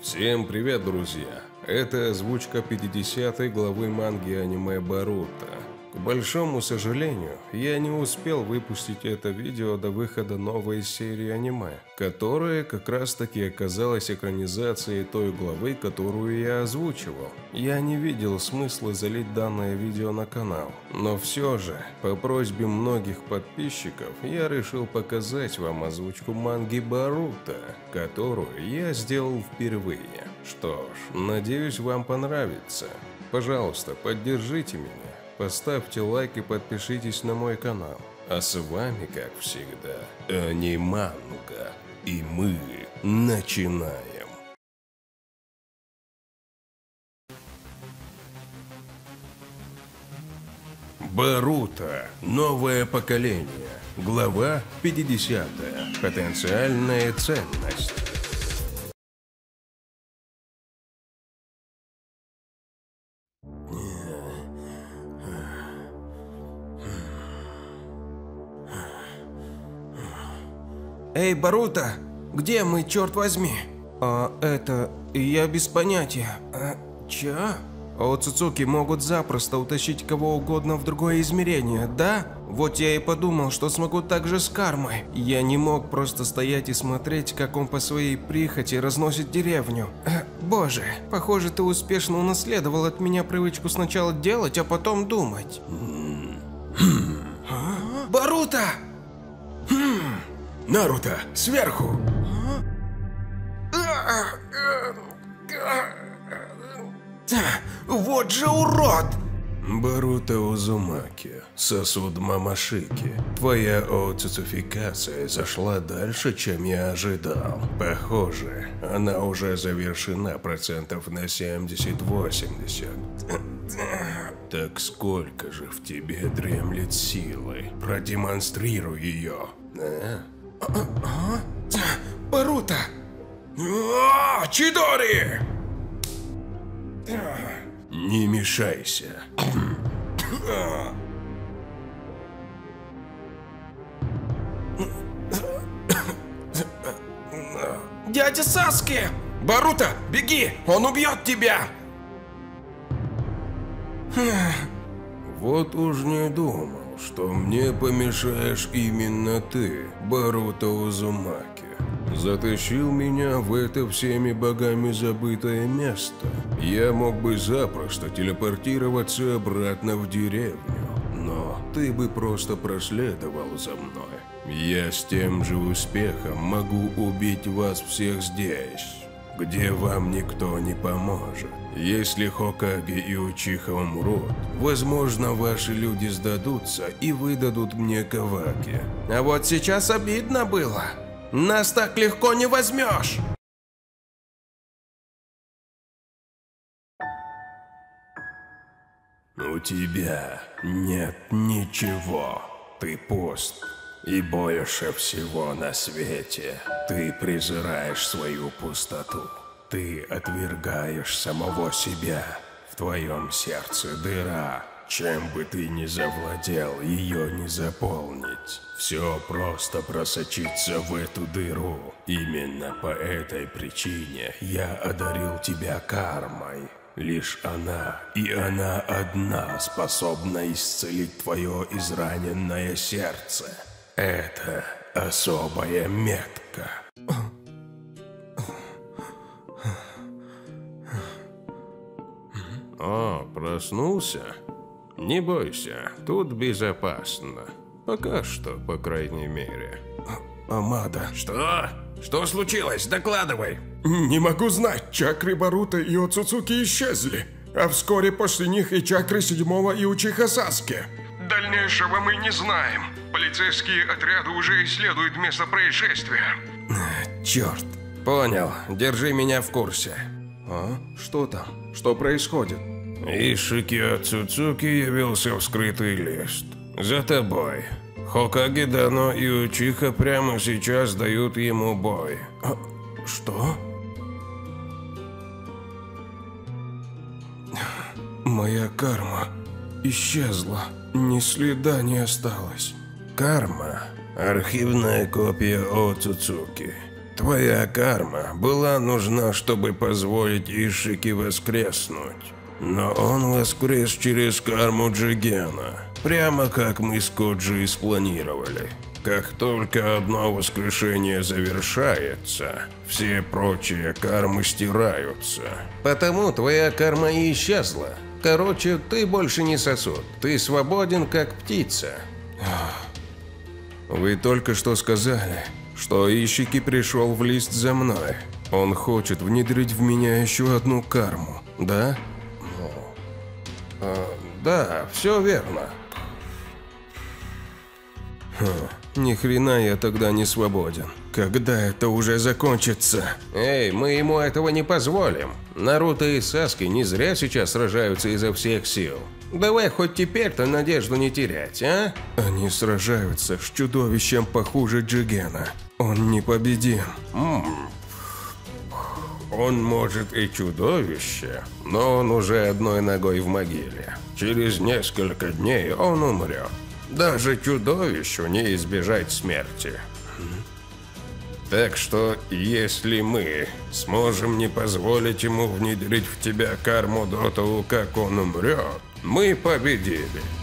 Всем привет, друзья! Это озвучка 50 главы манги аниме Баруто. К большому сожалению, я не успел выпустить это видео до выхода новой серии аниме, которая как раз таки оказалась экранизацией той главы, которую я озвучивал. Я не видел смысла залить данное видео на канал, но все же, по просьбе многих подписчиков, я решил показать вам озвучку манги Баруто, которую я сделал впервые. Что ж, надеюсь вам понравится. Пожалуйста, поддержите меня Поставьте лайк и подпишитесь на мой канал. А с вами, как всегда, Аниманга. И мы начинаем. Баруто. Новое поколение. Глава 50. Потенциальная ценность. Эй, Барута, где мы, черт возьми? А, это... я без понятия. А, чё? О Цуцуки могут запросто утащить кого угодно в другое измерение, да? Вот я и подумал, что смогу так же с кармой. Я не мог просто стоять и смотреть, как он по своей прихоти разносит деревню. Э, боже, похоже, ты успешно унаследовал от меня привычку сначала делать, а потом думать. А? Барута! Наруто, сверху! Вот же урод! Баруто Узумаки, сосуд Мамашики, твоя оцицификация зашла дальше, чем я ожидал. Похоже, она уже завершена процентов на 70-80. Так сколько же в тебе дремлет силы? Продемонстрируй ее. А? Барута! Чидори! Не мешайся. Дядя Саски! Барута, беги! Он убьет тебя! Вот уж не думал что мне помешаешь именно ты, Баруто Узумаки. Затащил меня в это всеми богами забытое место. Я мог бы запросто телепортироваться обратно в деревню, но ты бы просто проследовал за мной. Я с тем же успехом могу убить вас всех здесь где вам никто не поможет. Если Хокаги и Учиха умрут, возможно, ваши люди сдадутся и выдадут мне Каваки. А вот сейчас обидно было. Нас так легко не возьмешь. У тебя нет ничего. Ты пуст. И больше всего на свете ты презираешь свою пустоту. Ты отвергаешь самого себя. В твоем сердце дыра. Чем бы ты ни завладел, ее не заполнить. Все просто просочиться в эту дыру. Именно по этой причине я одарил тебя кармой. Лишь она, и она одна, способна исцелить твое израненное сердце. Это особая метка. О, проснулся? Не бойся, тут безопасно. Пока что, по крайней мере. Амада. Что? Что случилось? Докладывай. Не могу знать, чакры Барута и Оцуцуки исчезли. А вскоре после них и чакры седьмого и Учиха Саски. Дальнейшего мы не знаем. Полицейские отряды уже исследуют место происшествия. Черт. Понял. Держи меня в курсе. А? Что там? Что происходит? Ишики Цуцуки явился в скрытый лист. За тобой. Хокаги Дано и Учиха прямо сейчас дают ему бой. А, что? Моя карма исчезла. Ни следа не осталось. Карма – архивная копия О Цуцуки. Твоя карма была нужна, чтобы позволить Ишике воскреснуть. Но он воскрес через карму Джигена, прямо как мы с Коджи и спланировали. Как только одно воскрешение завершается, все прочие кармы стираются. Потому твоя карма и исчезла. Короче, ты больше не сосуд. Ты свободен, как птица. Вы только что сказали, что Ищики пришел в лист за мной. Он хочет внедрить в меня еще одну карму, да? Ну, э, да, все верно. Хм, ни хрена я тогда не свободен. Когда это уже закончится? Эй, мы ему этого не позволим. Наруто и Саски не зря сейчас сражаются изо всех сил. Давай хоть теперь-то надежду не терять, а? Они сражаются с чудовищем похуже Джигена. Он непобедим. Он может и чудовище, но он уже одной ногой в могиле. Через несколько дней он умрет. Даже чудовищу не избежать смерти. Так что, если мы сможем не позволить ему внедрить в тебя карму до того, как он умрет, мы победили.